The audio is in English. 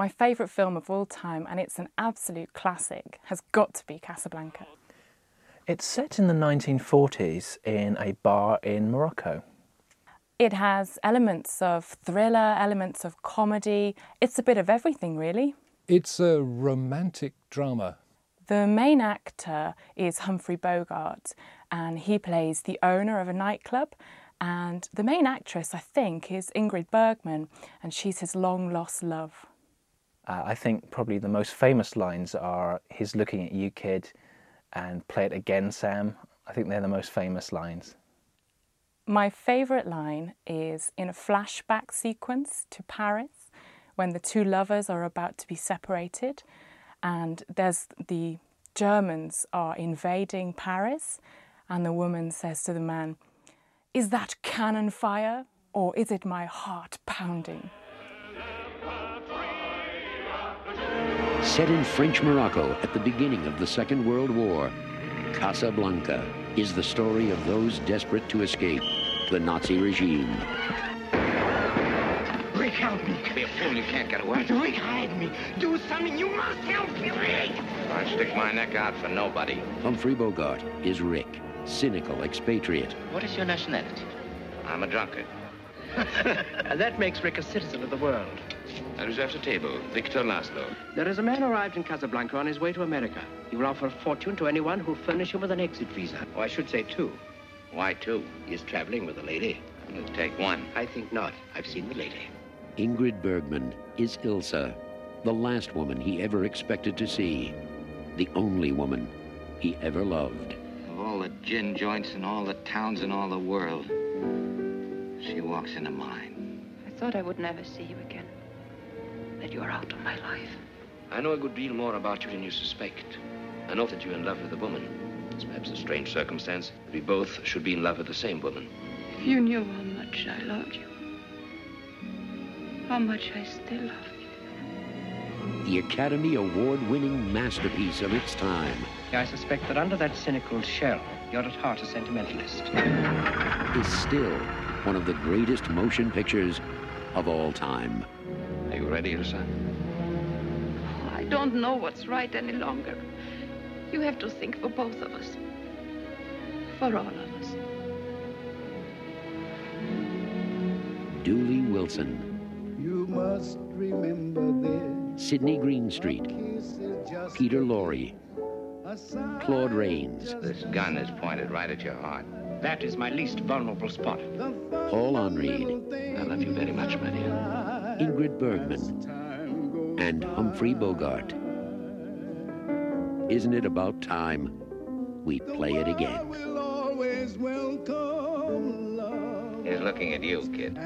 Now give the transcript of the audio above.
My favourite film of all time, and it's an absolute classic, has got to be Casablanca. It's set in the 1940s in a bar in Morocco. It has elements of thriller, elements of comedy. It's a bit of everything, really. It's a romantic drama. The main actor is Humphrey Bogart, and he plays the owner of a nightclub. And the main actress, I think, is Ingrid Bergman, and she's his long lost love. Uh, I think probably the most famous lines are He's looking at you, kid, and Play it again, Sam. I think they're the most famous lines. My favourite line is in a flashback sequence to Paris when the two lovers are about to be separated, and there's the Germans are invading Paris, and the woman says to the man, Is that cannon fire or is it my heart pounding? Set in French Morocco at the beginning of the Second World War, Casablanca is the story of those desperate to escape the Nazi regime. Rick, help me. Be a fool, you can't get away. Rick, hide me. Do something. You must help me, Rick. I stick my neck out for nobody. Humphrey Bogart is Rick, cynical expatriate. What is your nationality? I'm a drunkard. And that makes Rick a citizen of the world. I reserve the table. Victor Laszlo. There is a man arrived in Casablanca on his way to America. He will offer a fortune to anyone who'll furnish him with an exit visa. Or I should say two. Why two? He is traveling with a lady. I'll take one. I think not. I've seen the lady. Ingrid Bergman is Ilsa, the last woman he ever expected to see, the only woman he ever loved. Of all the gin joints in all the towns in all the world, she walks into mine. I thought I would never see you again. That you are out of my life. I know a good deal more about you than you suspect. I know that you're in love with a woman. It's perhaps a strange circumstance that we both should be in love with the same woman. If you knew how much I loved you, how much I still love you. The Academy Award winning masterpiece of its time. I suspect that under that cynical shell, you're at heart a sentimentalist. Is still one of the greatest motion pictures of all time. Are you ready, Ilsa? Oh, I don't know what's right any longer. You have to think for both of us. For all of us. Dooley Wilson. You must remember this. Sidney Greenstreet. Peter Lorre. Claude Rains. This gun is pointed right at your heart. That is my least vulnerable spot. Paul Henreid. I love you very much, my dear. Ingrid Bergman. And Humphrey Bogart. Isn't it about time we play it again? He's looking at you, kid.